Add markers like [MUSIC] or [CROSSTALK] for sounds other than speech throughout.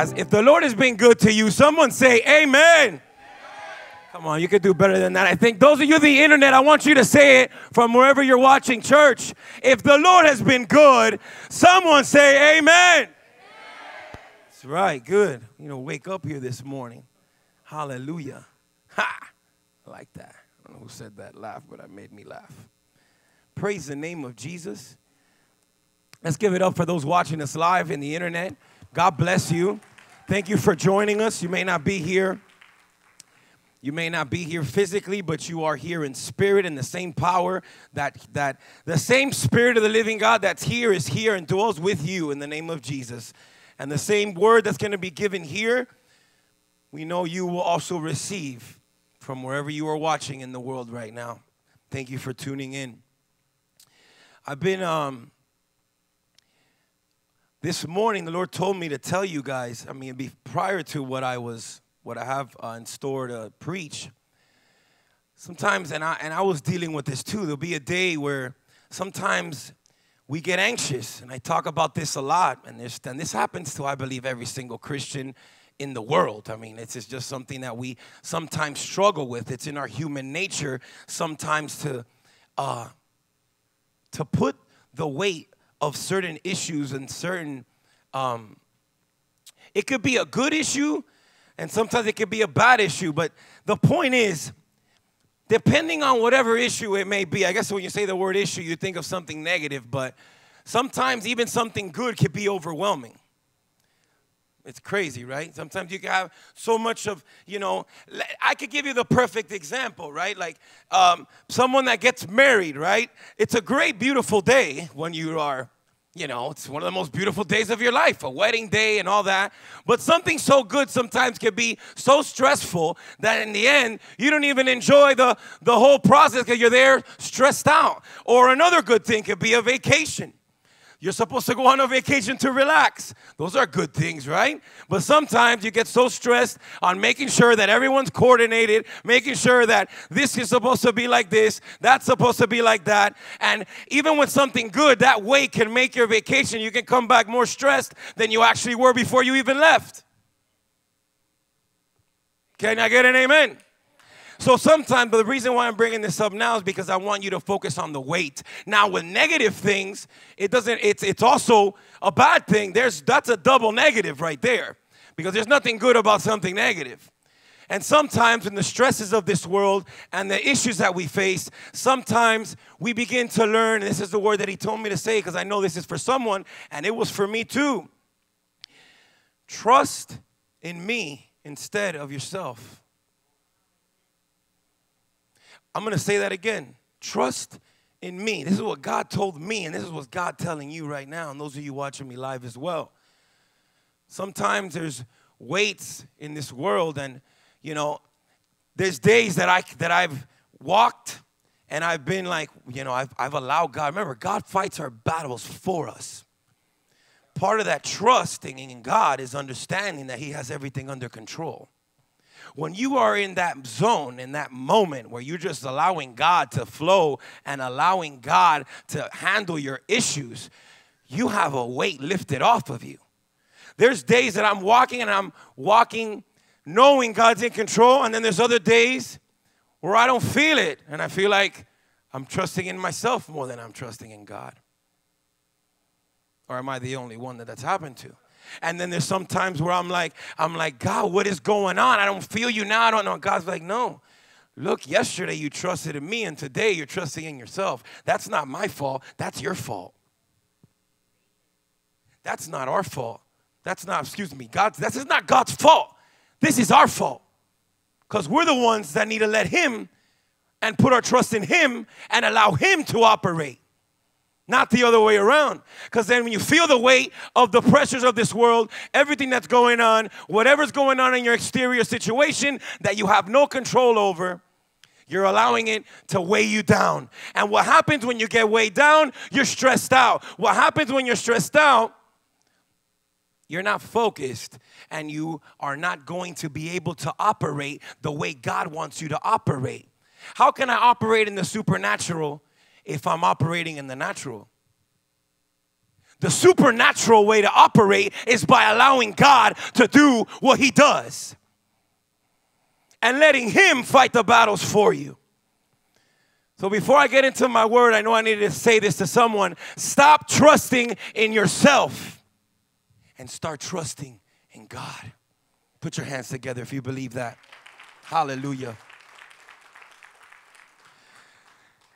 Has, if the Lord has been good to you, someone say amen. Come on, you could do better than that. I think those of you the internet, I want you to say it from wherever you're watching church. If the Lord has been good, someone say amen. That's right, good. You know, wake up here this morning. Hallelujah. Ha! I like that. I don't know who said that laugh, but it made me laugh. Praise the name of Jesus. Let's give it up for those watching us live in the internet. God bless you. Thank you for joining us. You may not be here. You may not be here physically, but you are here in spirit in the same power that that the same spirit of the living God that's here is here and dwells with you in the name of Jesus. And the same word that's going to be given here, we know you will also receive from wherever you are watching in the world right now. Thank you for tuning in. I've been um this morning the Lord told me to tell you guys, I mean, be prior to what I was, what I have uh, in store to preach. Sometimes, and I and I was dealing with this too. There'll be a day where sometimes we get anxious, and I talk about this a lot. And this and this happens to, I believe, every single Christian in the world. I mean, it's just something that we sometimes struggle with. It's in our human nature sometimes to uh, to put the weight of certain issues and certain um, it could be a good issue and sometimes it could be a bad issue but the point is depending on whatever issue it may be i guess when you say the word issue you think of something negative but sometimes even something good could be overwhelming it's crazy, right? Sometimes you can have so much of, you know, I could give you the perfect example, right? Like um, someone that gets married, right? It's a great, beautiful day when you are, you know, it's one of the most beautiful days of your life, a wedding day and all that. But something so good sometimes can be so stressful that in the end, you don't even enjoy the, the whole process because you're there stressed out. Or another good thing could be a vacation you're supposed to go on a vacation to relax. Those are good things, right? But sometimes you get so stressed on making sure that everyone's coordinated, making sure that this is supposed to be like this, that's supposed to be like that. And even with something good, that weight can make your vacation, you can come back more stressed than you actually were before you even left. Can I get an amen? So sometimes, but the reason why I'm bringing this up now is because I want you to focus on the weight. Now, with negative things, it doesn't. It's it's also a bad thing. There's that's a double negative right there, because there's nothing good about something negative. And sometimes, in the stresses of this world and the issues that we face, sometimes we begin to learn. this is the word that he told me to say because I know this is for someone, and it was for me too. Trust in me instead of yourself. I'm going to say that again. Trust in me. This is what God told me, and this is what God telling you right now, and those of you watching me live as well. Sometimes there's weights in this world, and you know, there's days that I that I've walked and I've been like, you know, I've, I've allowed God. Remember, God fights our battles for us. Part of that trusting in God is understanding that He has everything under control when you are in that zone, in that moment where you're just allowing God to flow and allowing God to handle your issues, you have a weight lifted off of you. There's days that I'm walking and I'm walking knowing God's in control, and then there's other days where I don't feel it and I feel like I'm trusting in myself more than I'm trusting in God. Or am I the only one that that's happened to? And then there's some times where I'm like, I'm like, God, what is going on? I don't feel you now. I don't know. God's like, no. Look, yesterday you trusted in me, and today you're trusting in yourself. That's not my fault. That's your fault. That's not our fault. That's not, excuse me, God's, this is not God's fault. This is our fault. Because we're the ones that need to let Him and put our trust in Him and allow Him to operate not the other way around. Because then when you feel the weight of the pressures of this world, everything that's going on, whatever's going on in your exterior situation that you have no control over, you're allowing it to weigh you down. And what happens when you get weighed down? You're stressed out. What happens when you're stressed out? You're not focused and you are not going to be able to operate the way God wants you to operate. How can I operate in the supernatural if I'm operating in the natural. The supernatural way to operate is by allowing God to do what He does and letting Him fight the battles for you. So before I get into my word, I know I needed to say this to someone. Stop trusting in yourself and start trusting in God. Put your hands together if you believe that. Hallelujah.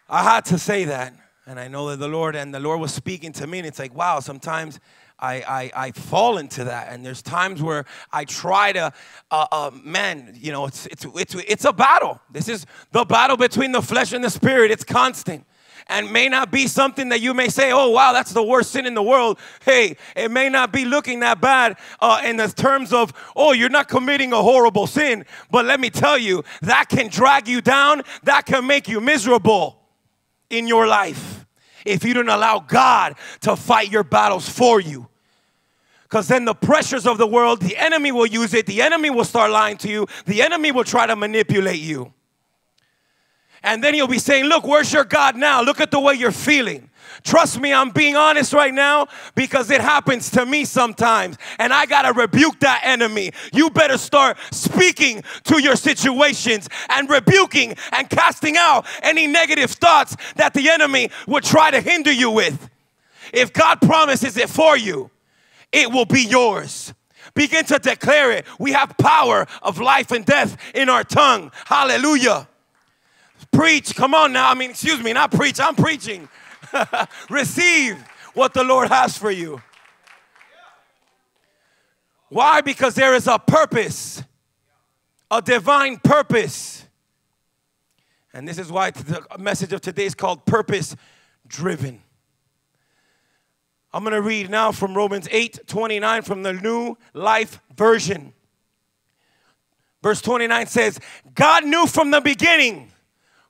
I had to say that. And I know that the Lord and the Lord was speaking to me, and it's like, wow, sometimes I, I, I fall into that. And there's times where I try to, uh, uh, man, you know, it's, it's, it's, it's a battle. This is the battle between the flesh and the spirit, it's constant. And may not be something that you may say, oh, wow, that's the worst sin in the world. Hey, it may not be looking that bad uh, in the terms of, oh, you're not committing a horrible sin. But let me tell you, that can drag you down, that can make you miserable in your life if you don't allow God to fight your battles for you. Because then the pressures of the world, the enemy will use it, the enemy will start lying to you, the enemy will try to manipulate you. And then he'll be saying, Look, where's your God now? Look at the way you're feeling. Trust me, I'm being honest right now because it happens to me sometimes. And I got to rebuke that enemy. You better start speaking to your situations and rebuking and casting out any negative thoughts that the enemy would try to hinder you with. If God promises it for you, it will be yours. Begin to declare it. We have power of life and death in our tongue. Hallelujah. Preach. Come on now. I mean, excuse me, not preach. I'm preaching. [LAUGHS] Receive what the Lord has for you. Why? Because there is a purpose, a divine purpose. And this is why the message of today is called purpose driven. I'm going to read now from Romans 8 29 from the New Life Version. Verse 29 says, God knew from the beginning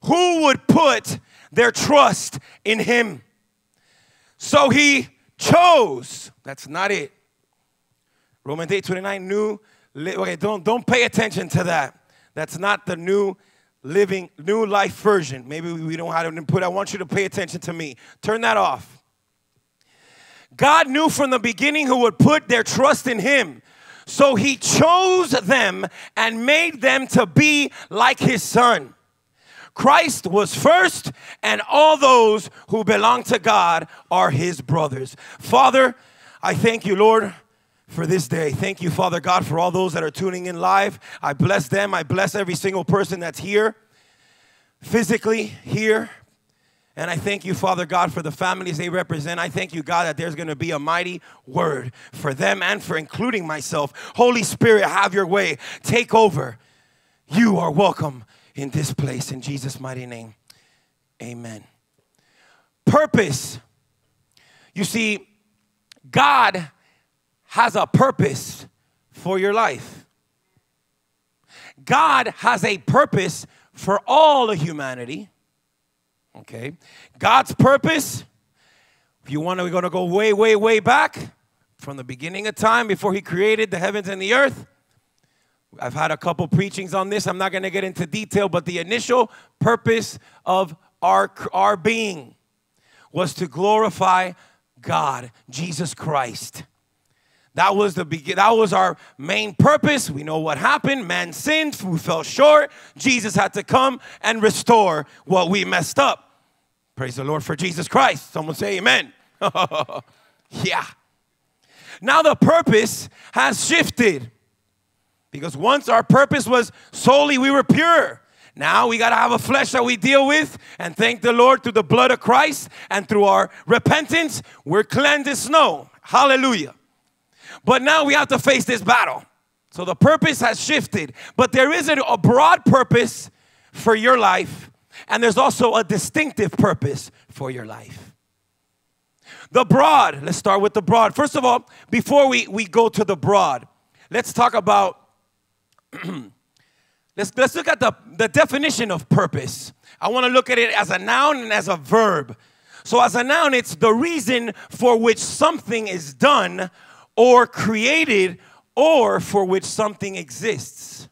who would put their trust in him. So he chose. That's not it. Romans 8 29, new. Okay, don't, don't pay attention to that. That's not the new living, new life version. Maybe we don't have to put, I want you to pay attention to me. Turn that off. God knew from the beginning who would put their trust in him. So he chose them and made them to be like his son. Christ was first, and all those who belong to God are his brothers. Father, I thank you, Lord, for this day. Thank you, Father God, for all those that are tuning in live. I bless them. I bless every single person that's here, physically here. And I thank you, Father God, for the families they represent. I thank you, God, that there's going to be a mighty word for them and for including myself. Holy Spirit, have your way. Take over. You are welcome in this place in Jesus' mighty name. Amen. Purpose. You see, God has a purpose for your life. God has a purpose for all of humanity. Okay? God's purpose, if you want to, we're going to go way, way, way back from the beginning of time before He created the heavens and the earth. I've had a couple preachings on this. I'm not going to get into detail, but the initial purpose of our, our being was to glorify God, Jesus Christ. That was the begin. That was our main purpose. We know what happened. Man sinned. We fell short. Jesus had to come and restore what we messed up. Praise the Lord for Jesus Christ. Someone say Amen. [LAUGHS] yeah. Now the purpose has shifted. Because once our purpose was solely we were pure. Now we got to have a flesh that we deal with and thank the Lord through the blood of Christ and through our repentance, we're cleansed as snow. Hallelujah. But now we have to face this battle. So the purpose has shifted, but there is a broad purpose for your life, and there's also a distinctive purpose for your life. The broad, let's start with the broad. First of all, before we, we go to the broad, let's talk about [CLEARS THROAT] let's, let's look at the, the definition of purpose. I want to look at it as a noun and as a verb. So, as a noun, it's the reason for which something is done or created or for which something exists.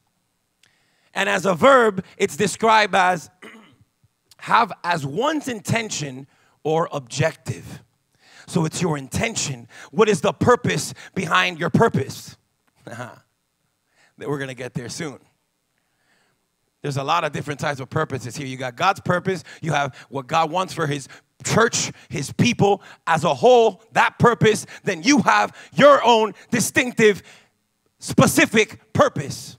And as a verb, it's described as [CLEARS THROAT] have as one's intention or objective. So it's your intention. What is the purpose behind your purpose? [LAUGHS] Uh-huh. That we're going to get there soon. There's a lot of different types of purposes here. You got God's purpose, you have what God wants for his church, his people as a whole, that purpose, then you have your own distinctive, specific purpose.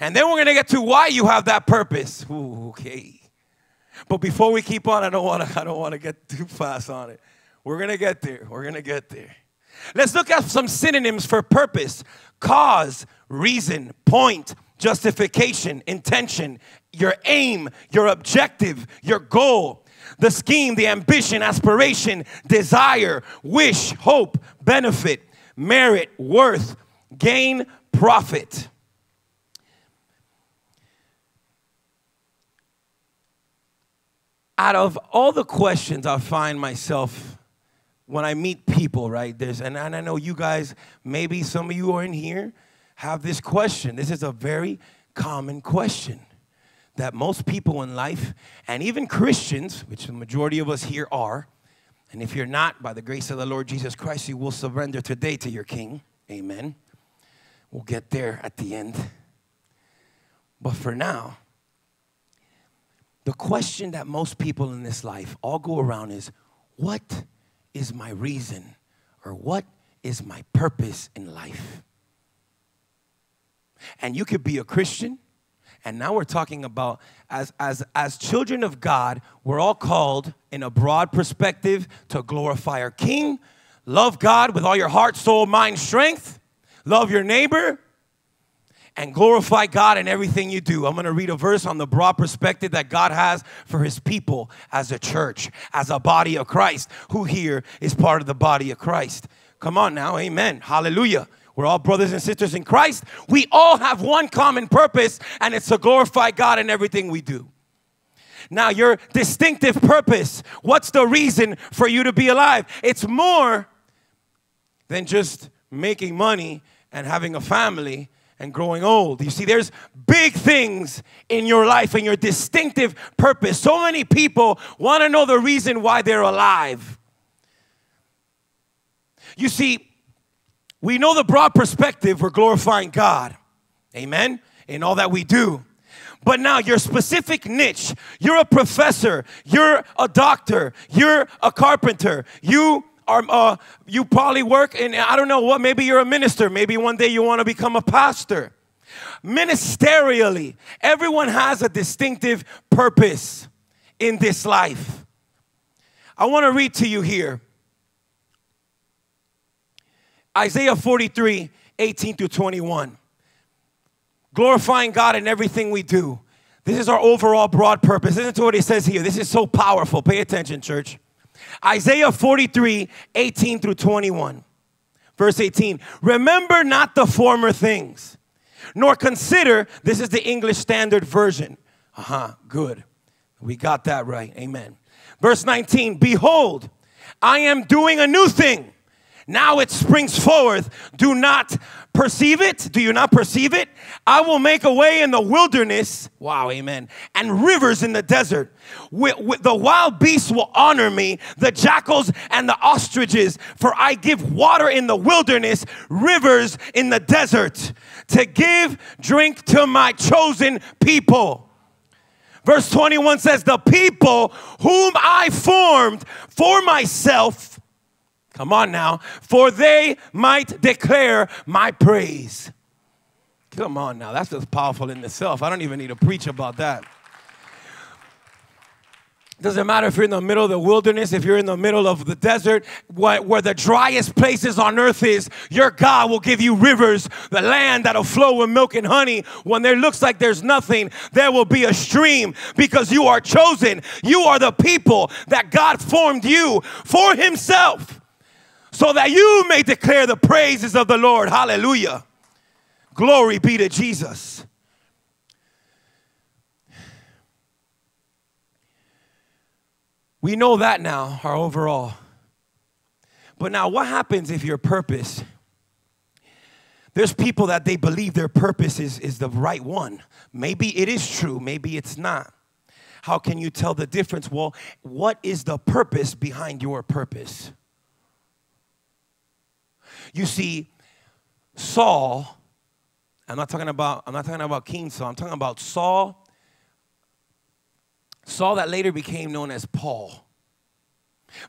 And then we're going to get to why you have that purpose. Ooh, okay. But before we keep on, I don't want to I don't want to get too fast on it. We're going to get there. We're going to get there. Let's look at some synonyms for purpose. Cause, reason, point, justification, intention, your aim, your objective, your goal, the scheme, the ambition, aspiration, desire, wish, hope, benefit, merit, worth, gain, profit. Out of all the questions I find myself when I meet people, right? There's and I know you guys, maybe some of you are in here have this question. This is a very common question that most people in life, and even Christians, which the majority of us here are, and if you're not, by the grace of the Lord Jesus Christ, you will surrender today to your King. Amen. We'll get there at the end. But for now, the question that most people in this life all go around is what is my reason or what is my purpose in life? And you could be a Christian. And now we're talking about as, as, as children of God, we're all called in a broad perspective to glorify our King, love God with all your heart, soul, mind, strength, love your neighbor, and glorify God in everything you do. I'm going to read a verse on the broad perspective that God has for his people as a church, as a body of Christ. Who here is part of the body of Christ? Come on now, amen. Hallelujah. We're all brothers and sisters in Christ. We all have one common purpose, and it's to glorify God in everything we do. Now, your distinctive purpose, what's the reason for you to be alive? It's more than just making money and having a family and growing old. You see, there's big things in your life and your distinctive purpose. So many people want to know the reason why they're alive. You see, we know the broad perspective, we're glorifying God. Amen. In all that we do. But now your specific niche, you're a professor, you're a doctor, you're a carpenter, you are uh, you probably work in I don't know what, maybe you're a minister, maybe one day you want to become a pastor. Ministerially, everyone has a distinctive purpose in this life. I want to read to you here Isaiah 43, 18 through 21. Glorifying God in everything we do. This is our overall broad purpose. Listen to what he says here. This is so powerful. Pay attention, church. Isaiah 43, 18 through 21. Verse 18. Remember not the former things, nor consider, this is the English Standard Version. Uh huh, good. We got that right. Amen. Verse 19. Behold, I am doing a new thing. Now it springs forth. Do not perceive it. Do you not perceive it? I will make a way in the wilderness. Wow, amen. And rivers in the desert. With, with the wild beasts will honor me, the jackals and the ostriches, for I give water in the wilderness, rivers in the desert, to give drink to my chosen people. Verse 21 says, The people whom I formed for myself Come on now. For they might declare my praise. Come on now. That's just powerful in itself. I don't even need to preach about that. Doesn't matter if you're in the middle of the wilderness, if you're in the middle of the desert, where the driest places on earth is, your God will give you rivers, the land that'll flow with milk and honey. When there looks like there's nothing, there will be a stream because you are chosen. You are the people that God formed you for Himself so that you may declare the praises of the Lord. Hallelujah. Glory be to Jesus. We know that now, our overall. But now, what happens if your purpose, there's people that they believe their purpose is, is the right one. Maybe it is true, maybe it's not. how can you tell the difference? Well, what is the purpose behind your purpose? You see, Saul, I'm not talking about I'm not talking about King Saul. I'm talking about Saul Saul that later became known as Paul.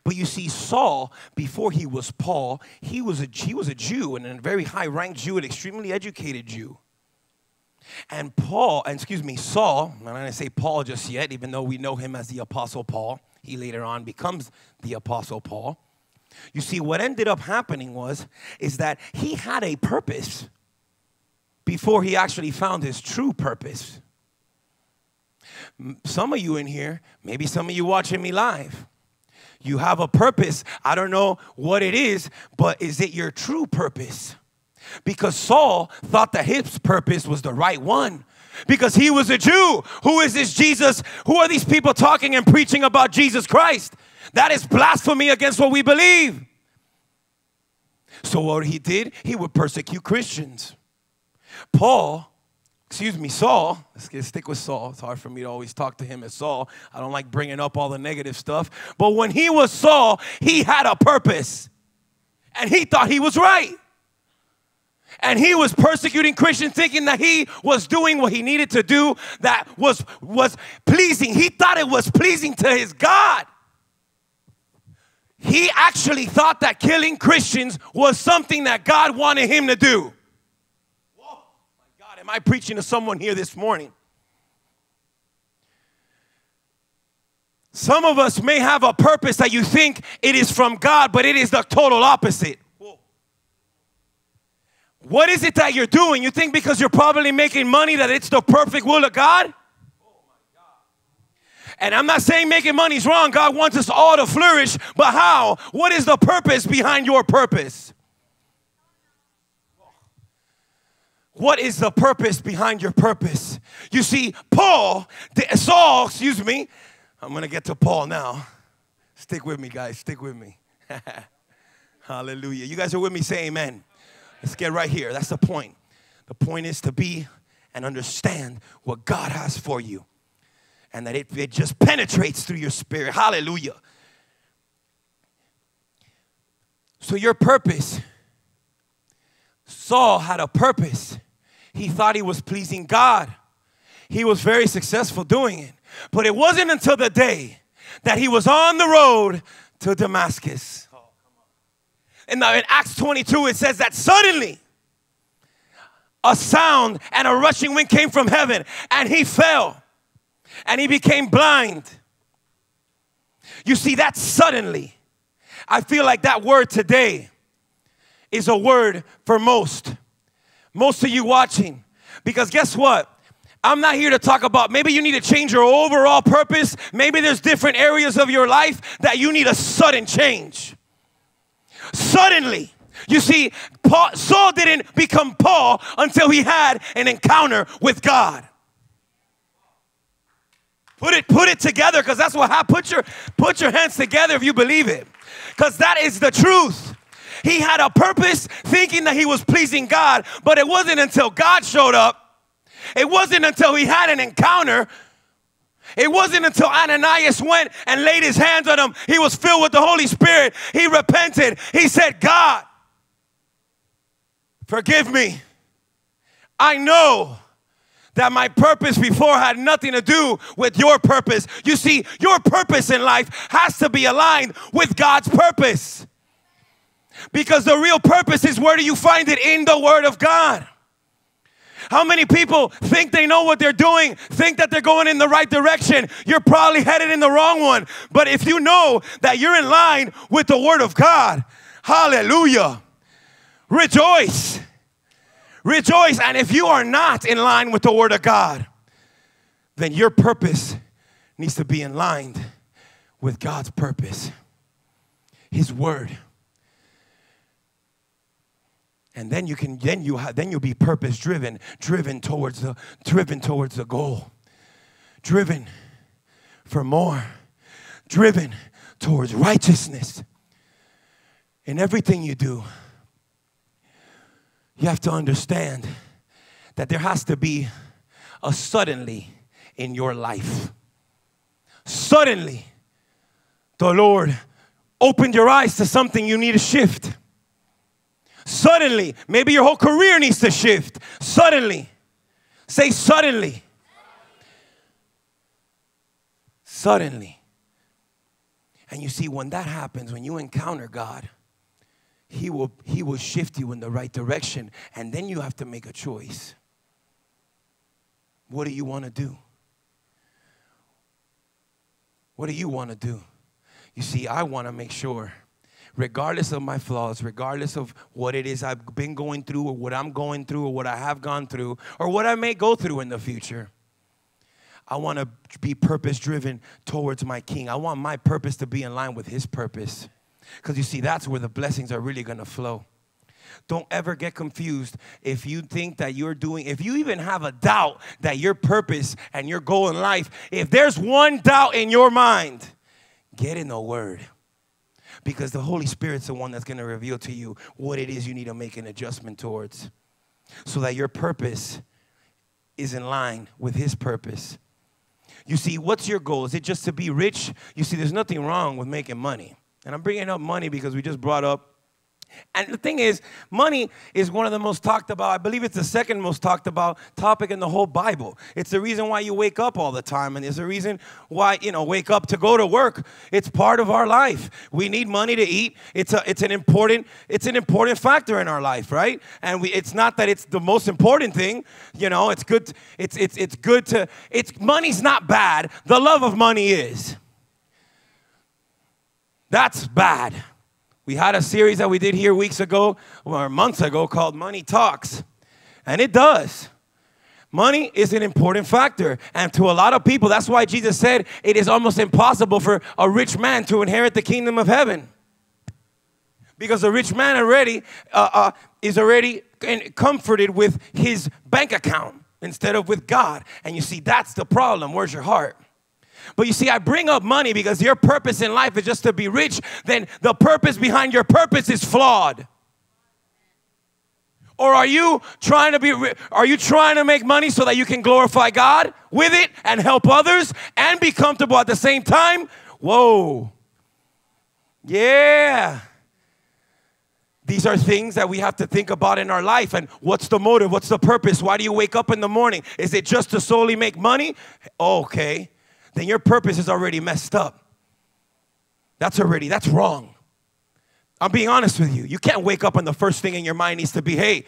But you see, Saul, before he was Paul, he was a, he was a Jew and a very high ranked Jew, an extremely educated Jew. And Paul, excuse me, Saul, I'm not going to say Paul just yet, even though we know him as the Apostle Paul. He later on becomes the Apostle Paul. You see, what ended up happening was, is that he had a purpose before he actually found his true purpose. Some of you in here, maybe some of you watching me live, you have a purpose. I don't know what it is, but is it your true purpose? Because Saul thought that his purpose was the right one. Because he was a Jew. Who is this Jesus? Who are these people talking and preaching about Jesus Christ? That is blasphemy against what we believe. So, what he did, he would persecute Christians. Paul excuse me, Saul, let's get stick with Saul. It's hard for me to always talk to him as Saul. I don't like bringing up all the negative stuff. But when he was Saul, he had a purpose. And he thought he was right. And he was persecuting Christians thinking that he was doing what he needed to do that was was pleasing. He thought it was pleasing to his God. He actually thought that killing Christians was something that God wanted him to do. Whoa, my God, am I preaching to someone here this morning? Some of us may have a purpose that you think it is from God, but it is the total opposite. What is it that you're doing? You think because you're probably making money that it's the perfect will of God? And I'm not saying making money is wrong. God wants us all to flourish, but how? What is the purpose behind your purpose? What is the purpose behind your purpose? You see, Paul, Saul, excuse me, I'm gonna get to Paul now. Stick with me, guys, stick with me. [LAUGHS] Hallelujah. You guys are with me, say amen. Let's get right here. That's the point. The point is to be and understand what God has for you and that it, it just penetrates through your spirit. Hallelujah. So, your purpose, Saul had a purpose he thought he was pleasing God. He was very successful doing it. But it wasn't until the day that he was on the road to Damascus. And now in Acts 22, it says that suddenly a sound and a rushing wind came from heaven, and he fell and he became blind. You see, that suddenly, I feel like that word today is a word for most. Most of you watching. Because guess what? I'm not here to talk about maybe you need to change your overall purpose. Maybe there's different areas of your life that you need a sudden change. Suddenly. You see, Paul, Saul didn't become Paul until he had an encounter with God. Put it, put it together because that's what happened. Put your, put your hands together if you believe it. Because that is the truth. He had a purpose thinking that he was pleasing God, but it wasn't until God showed up, it wasn't until he had an encounter. It wasn't until Ananias went and laid his hands on him, he was filled with the Holy Spirit. He repented. He said, God, forgive me. I know that my purpose before had nothing to do with your purpose. You see, your purpose in life has to be aligned with God's purpose. Because the real purpose is where do you find it? In the Word of God. How many people think they know what they're doing, think that they're going in the right direction? You're probably headed in the wrong one. But if you know that you're in line with the Word of God, hallelujah, rejoice. Rejoice. And if you are not in line with the Word of God, then your purpose needs to be in line with God's purpose, His Word. And then you can then you then you'll be purpose driven driven towards the driven towards the goal. Driven for more. Driven towards righteousness. In everything you do you have to understand that there has to be a suddenly in your life suddenly the Lord opened your eyes to something you need to shift. Suddenly, maybe your whole career needs to shift. Suddenly, say suddenly. Suddenly. And you see, when that happens, when you encounter God, He will, he will shift you in the right direction. And then you have to make a choice. What do you want to do? What do you want to do? You see, I want to make sure, regardless of my flaws, regardless of what it is I've been going through, or what I'm going through, or what I have gone through, or what I may go through in the future, I want to be purpose driven towards my king. I want my purpose to be in line with his purpose. Because you see, that's where the blessings are really going to flow. Don't ever get confused if you think that you're doing, if you even have a doubt that your purpose and your goal in life, if there's one doubt in your mind, get in the Word. Because the Holy Spirit's the one that's going to reveal to you what it is you need to make an adjustment towards so that your purpose is in line with His purpose. You see, what's your goal? Is it just to be rich? You see, there's nothing wrong with making money. And I'm bringing up money because we just brought up and the thing is, money is one of the most talked about, I believe it's the second most talked about topic in the whole Bible. It's the reason why you wake up all the time, and it's the reason why, you know, wake up to go to work. It's part of our life. We need money to eat. It's, a, it's, an, important, it's an important factor in our life, right? And we, it's not that it's the most important thing, you know, it's good, it's, it's, it's good to, it's, money's not bad. The love of money is. That's bad. We had a series that we did here weeks ago or months ago called Money Talks. And it does. Money is an important factor. And to a lot of people, that's why Jesus said it is almost impossible for a rich man to inherit the kingdom of heaven. Because a rich man already uh, uh, is already comforted with his bank account instead of with God. And you see, that's the problem. Where's your heart? But you see, I bring up money because your purpose in life is just to be rich, then the purpose behind your purpose is flawed. Or are you trying to be are you trying to make money so that you can glorify God with it and help others and be comfortable at the same time? Whoa. Yeah. These are things that we have to think about in our life. And what's the motive? What's the purpose? Why do you wake up in the morning? Is it just to solely make money? Okay then your purpose is already messed up. That's already, that's wrong. I'm being honest with you. You can't wake up and the first thing in your mind needs to be, hey,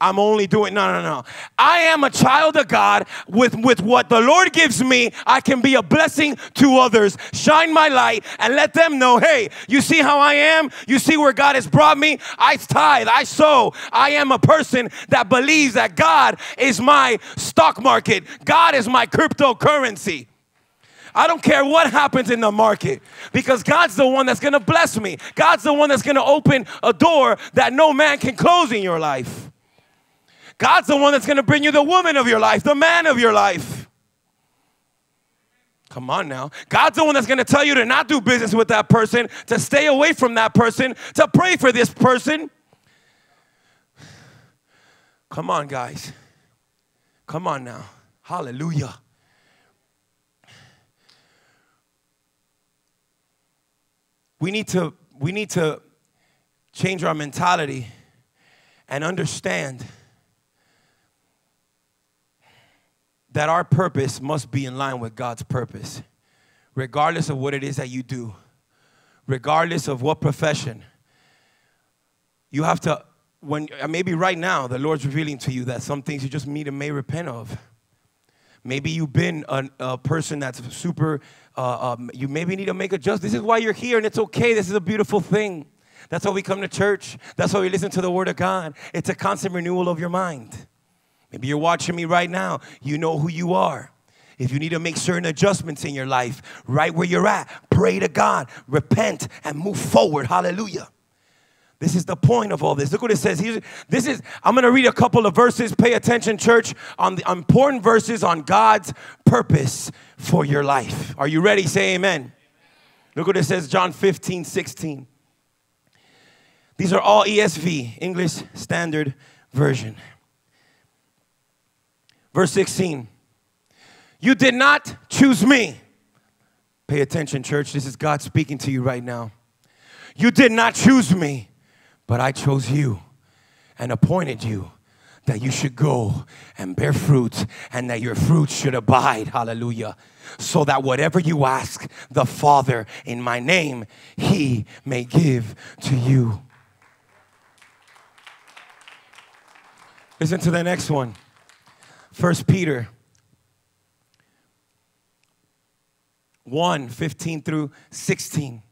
I'm only doing no no no. I am a child of God with with what the Lord gives me, I can be a blessing to others. Shine my light and let them know, "Hey, you see how I am? You see where God has brought me? I tithe, I sow. I am a person that believes that God is my stock market. God is my cryptocurrency." I don't care what happens in the market because God's the one that's going to bless me. God's the one that's going to open a door that no man can close in your life. God's the one that's going to bring you the woman of your life, the man of your life. Come on now. God's the one that's going to tell you to not do business with that person, to stay away from that person, to pray for this person. Come on, guys. Come on now. Hallelujah. We need to we need to change our mentality and understand that our purpose must be in line with God's purpose, regardless of what it is that you do, regardless of what profession. You have to, when uh, maybe right now, the Lord's revealing to you that some things you just need and may repent of. Maybe you've been a, a person that's super, uh, um, you maybe need to make a adjust. This is why you're here, and it's okay. This is a beautiful thing. That's why we come to church. That's why we listen to the Word of God. It's a constant renewal of your mind. Maybe you're watching me right now. You know who you are. If you need to make certain adjustments in your life, right where you're at, pray to God, repent, and move forward. Hallelujah. This is the point of all this. Look what it says. Here's, this is, I'm going to read a couple of verses. Pay attention, church, on the important verses on God's purpose for your life. Are you ready? Say amen. Look what it says, John 15, 16. These are all ESV, English Standard Version. Verse 16. You did not choose me. Pay attention, church. This is God speaking to you right now. You did not choose me, but I chose you and appointed you that you should go and bear fruit and that your fruit should abide. Hallelujah. So that whatever you ask the Father in my name, he may give to you. Listen to the next one. First Peter 1 15 through 16.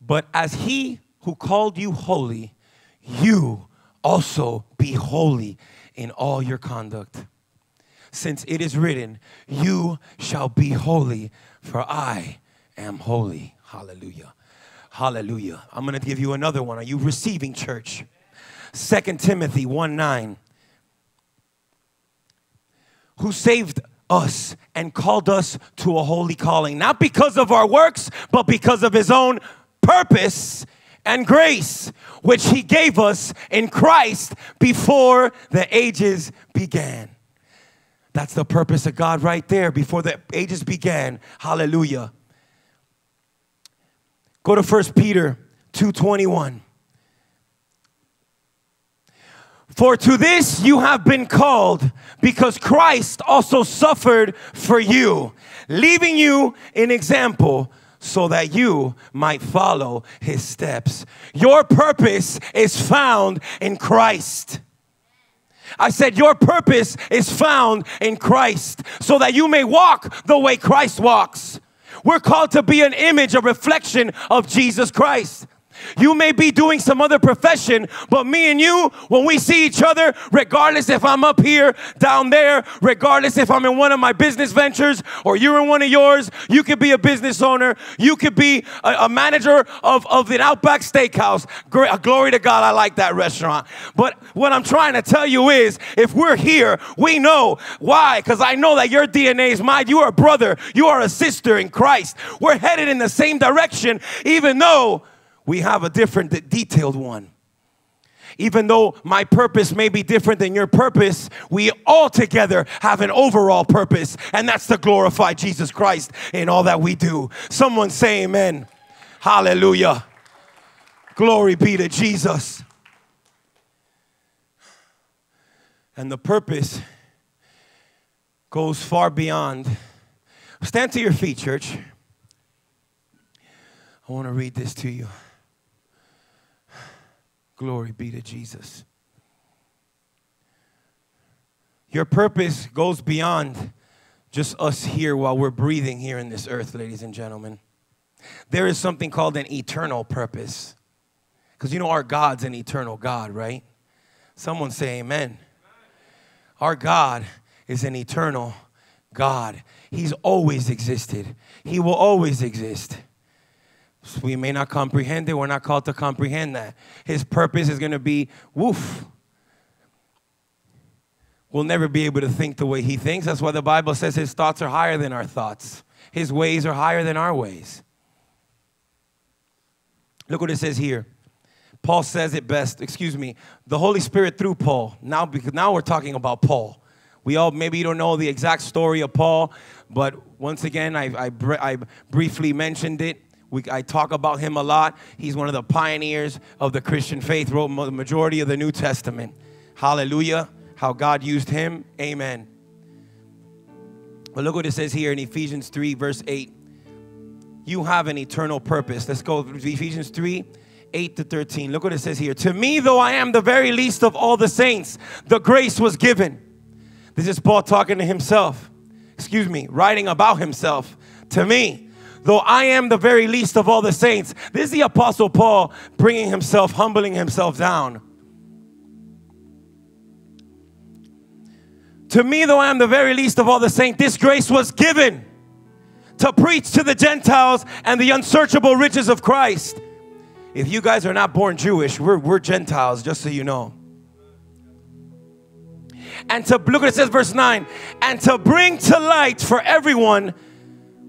But as he who called you holy, you also be holy in all your conduct. Since it is written, You shall be holy, for I am holy. Hallelujah. Hallelujah. I'm going to give you another one. Are you receiving, church? Second Timothy 1 9. Who saved us and called us to a holy calling, not because of our works, but because of his own purpose and grace, which he gave us in Christ before the ages began. That's the purpose of God right there before the ages began. Hallelujah. Go to 1 Peter 2:21. For to this you have been called, because Christ also suffered for you, leaving you an example so that you might follow his steps. Your purpose is found in Christ. I said, Your purpose is found in Christ so that you may walk the way Christ walks. We're called to be an image, a reflection of Jesus Christ. You may be doing some other profession, but me and you, when we see each other, regardless if I'm up here, down there, regardless if I'm in one of my business ventures or you're in one of yours, you could be a business owner, you could be a, a manager of, of the Outback Steakhouse. Great, uh, glory to God, I like that restaurant. But what I'm trying to tell you is if we're here, we know why, because I know that your DNA is mine. You are a brother, you are a sister in Christ. We're headed in the same direction, even though we have a different, detailed one. Even though my purpose may be different than your purpose, we all together have an overall purpose, and that's to glorify Jesus Christ in all that we do. Someone say amen. Hallelujah. Glory be to Jesus. And the purpose goes far beyond. Stand to your feet, church. I want to read this to you. Glory be to Jesus. Your purpose goes beyond just us here while we're breathing here in this earth, ladies and gentlemen. There is something called an eternal purpose. Because you know, our God's an eternal God, right? Someone say amen. Our God is an eternal God. He's always existed, He will always exist. We may not comprehend it. We're not called to comprehend that. His purpose is going to be woof. We'll never be able to think the way he thinks. That's why the Bible says his thoughts are higher than our thoughts, his ways are higher than our ways. Look what it says here. Paul says it best. Excuse me. The Holy Spirit through Paul. Now, because now we're talking about Paul. We all maybe you don't know the exact story of Paul, but once again, I, I, I briefly mentioned it. We, I talk about him a lot. He's one of the pioneers of the Christian faith, wrote the majority of the New Testament. Hallelujah. How God used him. Amen. But look what it says here in Ephesians 3, verse 8. You have an eternal purpose. Let's go Ephesians 3, 8 to 13. Look what it says here. To me, though I am the very least of all the saints, the grace was given. This is Paul talking to himself. Excuse me, writing about himself. To me, though I am the very least of all the saints. This is the Apostle Paul bringing himself, humbling himself down. To me, though I am the very least of all the saints, this grace was given to preach to the Gentiles and the unsearchable riches of Christ. If you guys are not born Jewish, we're, we're Gentiles, just so you know. And to look at it says, verse 9, and to bring to light for everyone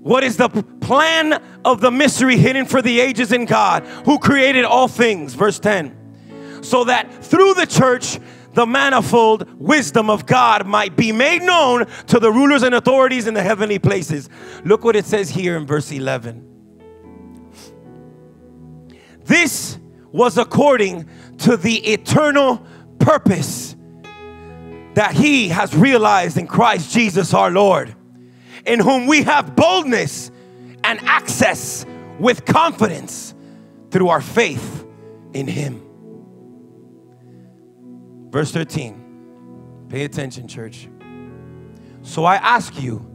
what is the plan of the mystery hidden for the ages in God who created all things? Verse 10. So that through the church, the manifold wisdom of God might be made known to the rulers and authorities in the heavenly places. Look what it says here in verse 11. This was according to the eternal purpose that He has realized in Christ Jesus our Lord, in whom we have boldness and access with confidence through our faith in Him. Verse 13. Pay attention, church. So I ask you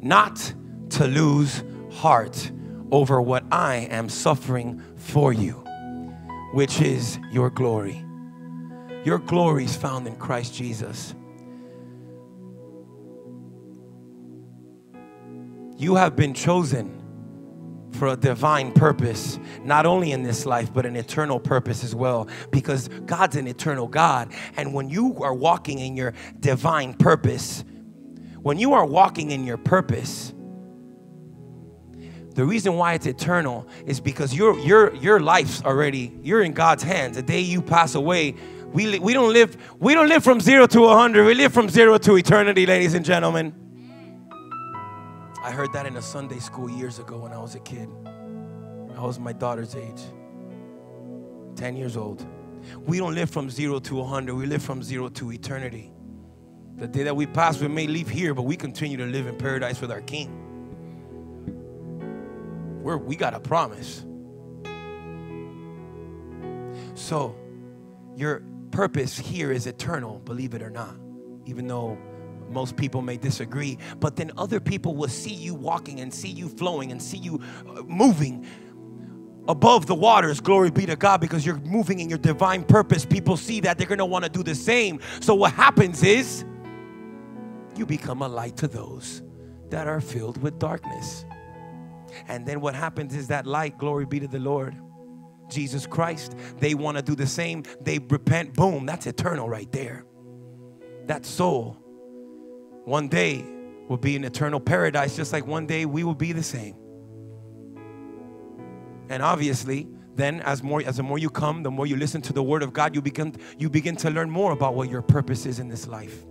not to lose heart over what I am suffering for you, which is your glory. Your glory is found in Christ Jesus. You have been chosen for a divine purpose, not only in this life, but an eternal purpose as well, because God's an eternal God. And when you are walking in your divine purpose, when you are walking in your purpose, the reason why it's eternal is because your your your life's already you're in God's hands. The day you pass away, we we don't live we don't live from 0 to 100. We live from 0 to eternity, ladies and gentlemen. I heard that in a Sunday school years ago when I was a kid. I was my daughter's age. 10 years old. We don't live from 0 to 100. We live from 0 to eternity. The day that we pass, we may leave here, but we continue to live in paradise with our King. We're, we got a promise. So, your purpose here is eternal, believe it or not. Even though most people may disagree, but then other people will see you walking and see you flowing and see you uh, moving above the waters. Glory be to God because you're moving in your divine purpose. People see that, they're going to want to do the same. So, what happens is you become a light to those that are filled with darkness. And then what happens is that light, glory be to the Lord, Jesus Christ, they want to do the same. They repent, boom, that's eternal right there. That soul one day will be an eternal paradise, just like one day we will be the same. And obviously, then as more as the more you come, the more you listen to the word of God, you begin you begin to learn more about what your purpose is in this life.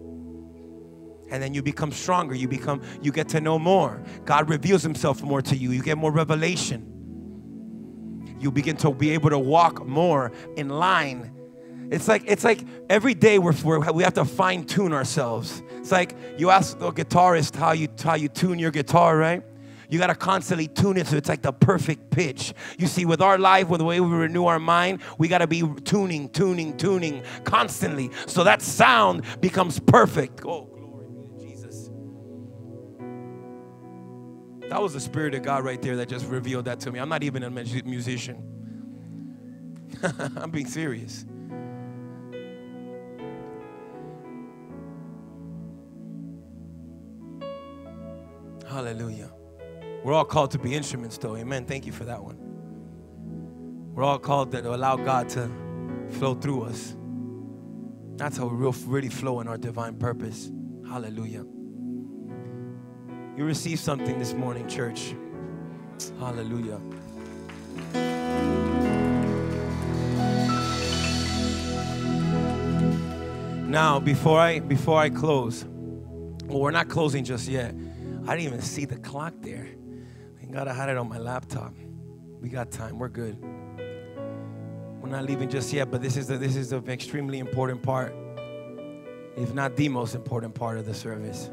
And then you become stronger. You become you get to know more. God reveals himself more to you. You get more revelation. You begin to be able to walk more in line it's like it's like every day we're, we're, we have to fine tune ourselves it's like you ask the guitarist how you how you tune your guitar right you got to constantly tune it so it's like the perfect pitch. You see, with our life, with the way we renew our mind, we got to be tuning, tuning, tuning constantly so that sound becomes perfect. Oh, glory to Jesus. That was the Spirit of God right there that just revealed that to me. I'm not even a musician. [LAUGHS] I'm being serious. Hallelujah. We're all called to be instruments, though. Amen. Thank you for that one. We're all called to allow God to flow through us. That's how we really flow in our divine purpose. Hallelujah. You received something this morning, church. Hallelujah. Now, before I before I close, well, we're not closing just yet. I didn't even see the clock there. Thank God I had it on my laptop. We got time. We're good. We're not leaving just yet, but this is the, this is an extremely important part, if not the most important part of the service.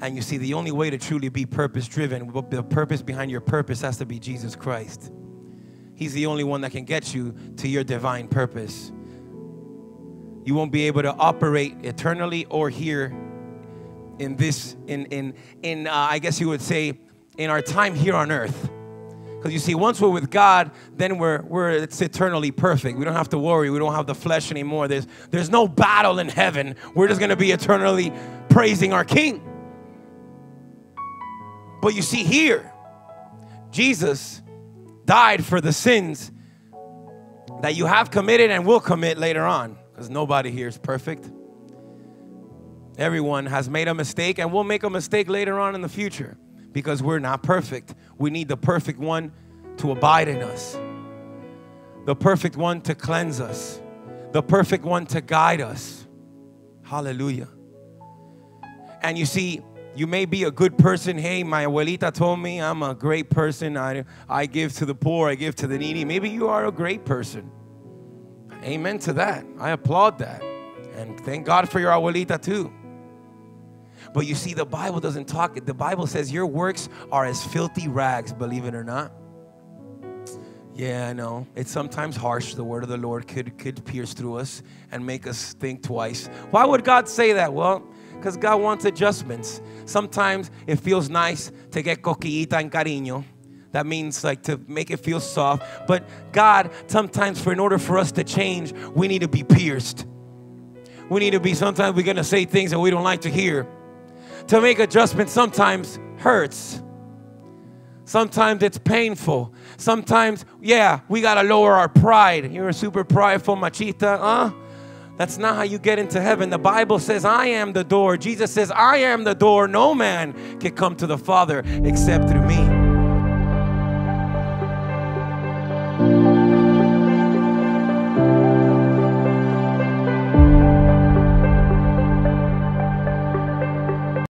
And you see, the only way to truly be purpose driven, the purpose behind your purpose has to be Jesus Christ. He's the only one that can get you to your divine purpose. You won't be able to operate eternally or here in this, in, in, in uh, I guess you would say, in our time here on earth. Because you see, once we're with God, then we're, we're it's eternally perfect. We don't have to worry. We don't have the flesh anymore. There's, there's no battle in heaven. We're just going to be eternally praising our King. But you see, here, Jesus died for the sins that you have committed and will commit later on, because nobody here is perfect. Everyone has made a mistake and will make a mistake later on in the future because we're not perfect. We need the perfect one to abide in us, the perfect one to cleanse us, the perfect one to guide us. Hallelujah. And you see, you may be a good person. Hey, my abuelita told me I'm a great person. I, I give to the poor, I give to the needy. Maybe you are a great person. Amen to that. I applaud that. And thank God for your abuelita too. But you see, the Bible doesn't talk, the Bible says your works are as filthy rags, believe it or not. Yeah, I know. It's sometimes harsh. The word of the Lord could, could pierce through us and make us think twice. Why would God say that? Well, because God wants adjustments. Sometimes it feels nice to get coquillita and cariño. That means like to make it feel soft. But God, sometimes for in order for us to change, we need to be pierced. We need to be, sometimes we're going to say things that we don't like to hear. To make adjustments sometimes hurts. Sometimes it's painful. Sometimes, yeah, we got to lower our pride. You're a super prideful machista, huh? That's not how you get into heaven. The Bible says, I am the door. Jesus says, I am the door. No man can come to the Father except through me.